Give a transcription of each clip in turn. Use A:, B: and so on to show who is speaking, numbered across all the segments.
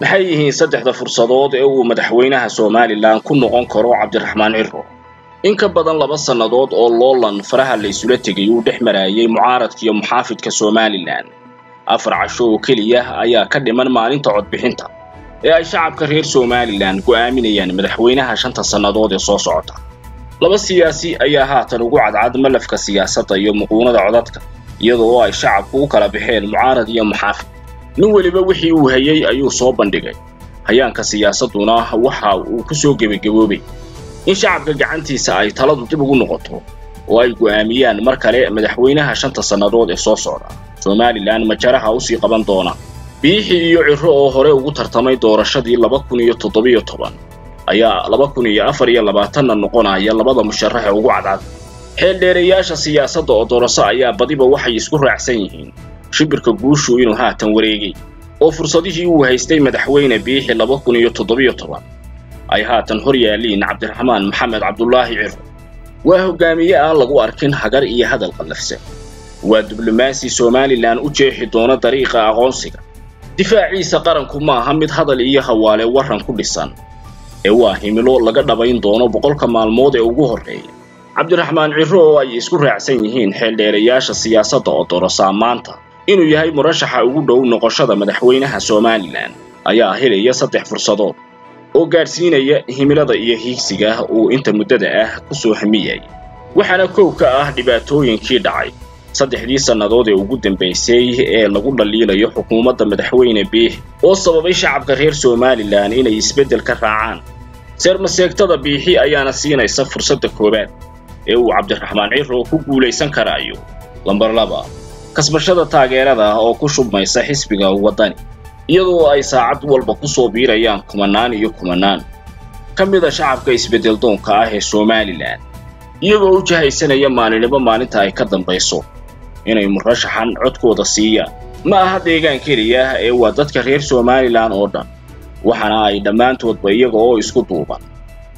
A: maxay yihiin saddexda fursadood ee uu madaxweynaha somalilan ku noqon karo cabdiraxmaan ciro? In ka badan laba sannadood oo loolan faraha la isula tegay uu dhex maraayay mucaaradka iyo muxaafidka somalilan afar casho oo keliya ayaa ka dhiman maalinta codbixinta ee ay shacabka reer somalilan go'aaminayaan madaxweynaha shanta sannadood ee soo socota. Laba siyaasi ayaa haatan ugu cadcad malafka siyaasadda iyo muquunada codadka iyadoo ay shacabku u kala baxeen mucaarad iyo muxaafid nin weliba wixii uu hayay ayuu soo bandhigay. Hayaanka siyaasadduna waxa uu ku soo gebagaboobay in shacabka gacantiisa ay taladu dib ugu noqoto oo ay go'aamiyaan mar kale madaxweynaha shanta sannadood ee soo socda. Somalilan majaraha u sii qaban doona. Biixii iyo ciro oo hore ugu tartamay doorashadii laba kun iyo toddobiyo toban. Ayaa laba kun iyo afar iyo labaatanna noqonaya labada musharax ee ugu cadcad xeeldheerayaasha siyaasadda oo doorasho ayaa badiba waxay isku raacsan yihiin shibirka guushu inuu haatan wareegay oo fursadihii uu haystay madaxweyne biixi laba kun iyo toddobiyo toban ay haatan hor yaaliin cabdiraxmaan maxamed cabdulaahi ciro waa hogaamiye aan lagu arkin hagar iyo hadal qallafsan. Waa diblomaasi somalilan u jeexi doona dariiqa aqoonsiga. Difaaciisa qaranku maaha mid hadal iyo hawaale warran ku dhisan. Ee waa himilo laga dhabayn doono boqolka maalmood ee ugu horreeya cabdiraxmaan ciro oo ay isku raacsan yihiin xeeldheerayaasha siyaasadda oo dorosaa maanta inuu yahay murashaxa ugu dhow noqoshada madaxweynaha somalilan ayaa helaya saddex fursadood oo gaadhsiinaya himilada iyo hiigsiga uu inta muddada ah ku soo hamiyay waxaana kow ka ah dhibaatooyinkii dhacay saddexdii sannadood ee ugu dambaysay ee lagu dhaliilayo xukuumadda madaxweyne biixi oo sababay shacabka reer somalilan inay isbeddel ka raacaan. Seermaseegtada biixi ayaana siinaysa fursadda koowaad ee uu cabdiraxmaan ciro ku guulaysan karaayo. Lambar laba kasbashada taageerada oo ku shubmaysa xisbiga waddani iyadoo ay saacad walba ku soo biirayaan kumanaan iyo kumanaan. Ka mida shacabka isbeddeldoonka ah ee somalilan iyagoo u jahaysanaya maalinimo maalinta ay ka dambayso inay murashaxan codkooda siiyaan. Ma aha deegaan keliya ee waa dadka reer somalilan oo dhan waxaana ay dhammaantoodba iyaga oo isku duuban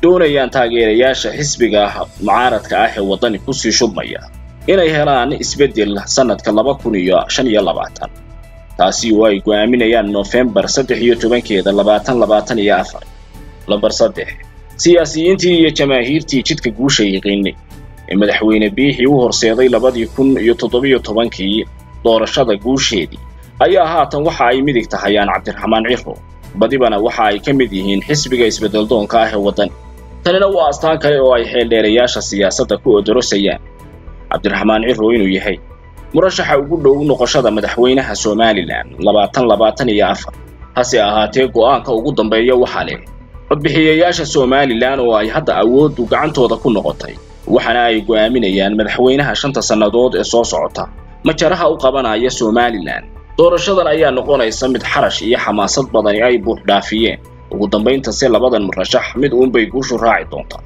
A: doonayaan taageerayaasha xisbiga mucaaradka ah ee waddani ku sii shubmaya inay helaan isbeddel sannadka laba kun iyo shan iyo labaatan. Taasi oo ay go'aaminayaan noofembar saddex iyo tobankeeda labaatan labaatan iyo afar. Lambar saddex. Siyaasiyiintii iyo jamaahiirtii jidka guusha yiqiinay ee madaxweyne biixii u horseeday labadii kun iyo toddobiyo tobankii doorashada guusheedii. Ayaa haatan waxa ay midig tahayaan cabdiraxmaan ciro badibana waxa ay ka mid yihiin xisbiga isbeddeldoonka ah ee waddani tanina waa astaan kale oo ay xeeldheerayaasha siyaasadda ku odorosayaan cabdiraxmaan ciro inuu yahay murashaxa ugu dhow noqoshada madaxweynaha somalilan labaatan labaatan iyo afar. Hase ahaatee go'aanka ugu dambeeya waxaa leh codbixiyayaasha somalilan oo ay hadda awooddu gacantooda ku noqotay waxaana ay go'aaminayaan madaxweynaha shanta sannadood ee soo socota. Majaraha u qabanaya somalilan doorashadan ayaa noqonaysa mid xarash iyo xamaasad badani ay buux dhaafiyeen. Ugu dambaynta se labadan murashax mid uunbay guushu raaci doontaa